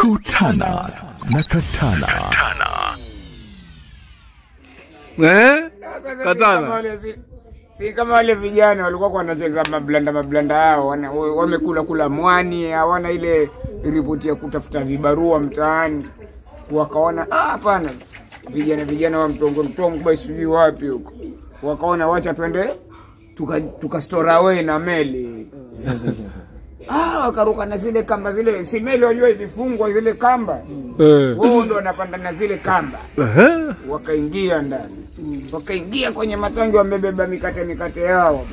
Kutana na Katana. Eh? Katana. kama wale- si- kama wale vijana walikuwa wanacheza mablanda mablanda yao, wamekula kula mwani, hawana ile ripoti ya kutafuta vibarua mtaani, wakaona "Ah, hapana, vijana vijana wa mtongo mtongo basi sijui wapi huko, wakaona wacha twende tukastora tuka store away na meli ah, wakaruka na zile kamba zile, si meli wajua ilifungwa zile kamba, Eh. wao ndo wanapanda na zile kamba. Wakaingia ndani. Wakaingia kwenye matangi wamebeba mikate mikate yao.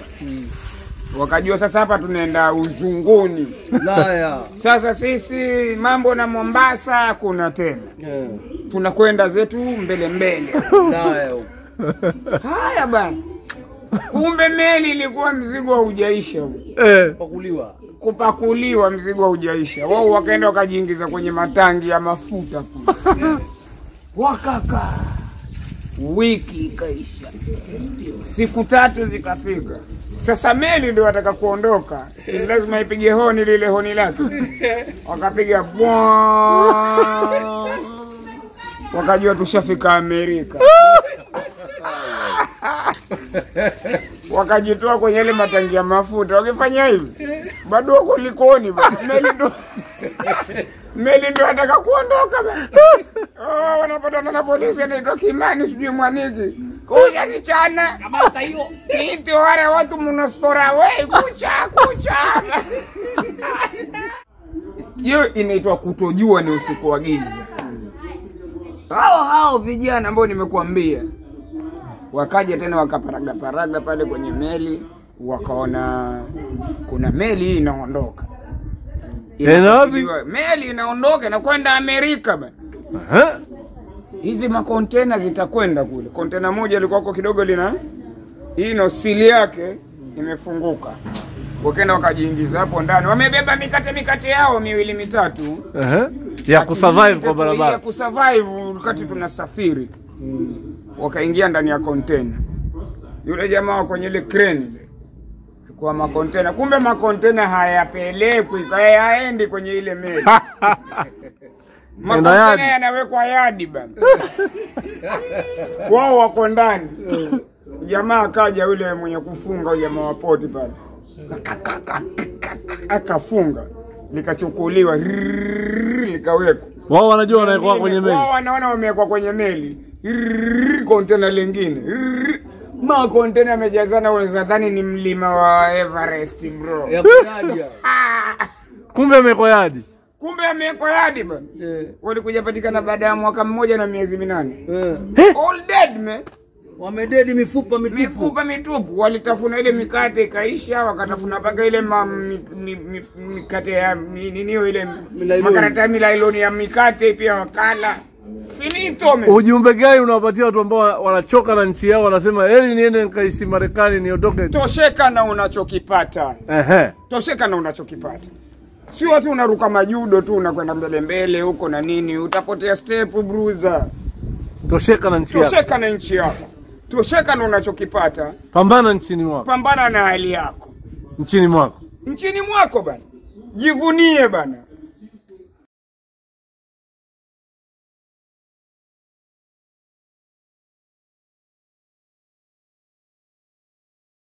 Wakajua sasa hapa tunaenda uzunguni. Naya sasa sisi mambo na mombasa kuna tena. Yeah. tunakwenda zetu mbele mbele. Haya bana. Kumbe meli ilikuwa mzigo haujaisha. Eh. Pakuliwa. Kupakuliwa mzigo haujaisha wao wakaenda wakajiingiza kwenye matangi ya mafuta. Kule wakakaa wiki ikaisha. Siku tatu zikafika. Sasa meli ndio wataka kuondoka. Si lazima ipige honi lile honi lake. Wakapiga wakajua tushafika amerika. Wakajitoa kwenye ile matangi ya mafuta. Wakifanya hivi bado wako likoni bana. meli ndo meli ndo ataka kuondoka oh, wanapatana na polisi anaitwa Kimani sijui Mwaniki kuja kichana. Iti wale watu munastora we kucha kucha. Hiyo inaitwa kutojua ni usiku wa giza. Hao hao vijana ambao nimekuambia wakaja tena wakaparagaparaga pale kwenye meli wakaona kuna meli inaondoka. Inaondoka Inaenda meli inaondoka inakwenda amerika bana. Hizi makontena zitakwenda kule. Kontena moja ilikuwa huko kidogo lina hii nosili yake imefunguka. Wakaenda wakajiingiza hapo ndani. Wamebeba mikate mikate yao miwili mitatu. Ehe. Ya kusurvive kwa barabara, ya kusurvive wakati tunasafiri. Wakaingia ndani ya kontena. Yule jamaa kwenye ile crane. ile kwa makontena. Kumbe makontena hayapelekwi hayaendi kwenye ile meli. Makontena yanawekwa yadi bana. Wao wako ndani. Jamaa akaja yule mwenye kufunga jamaa wa poti pale. Akafunga. Likachukuliwa. Likawekwa Wao wanajua wanawekwa kwenye meli. wao wanaona wamewekwa kwenye meli kontena lingine. Makontena yamejazana wezadhani ni mlima wa Everest bro. Ah, Kumbe amekoyadi kumbe amewekwa yadi bana yeah. walikuja patikana baada ya mwaka mmoja na miezi minane. Yeah. all dead man Wamededi mifupa mitupu. mifupa mitupu. Walitafuna ile mikate ikaisha wakatafuna mpaka ile ma, mi, mi, mi, mikate ya ninio ile makarata ya milailoni ya mikate pia wakala finito me. Ujumbe gani unawapatia watu ambao wanachoka na nchi yao wanasema heri niende nikaishi Marekani niondoke. tosheka na unachokipata Ehe. tosheka na unachokipata sio watu unaruka majudo tu unakwenda mbele mbele huko na nini utapotea step bruza Tosheka na nchi yako. tosheka na nchi yako tosheka na unachokipata Pambana nchini mwako. pambana na hali yako Nchini mwako. nchini mwako bana jivunie bana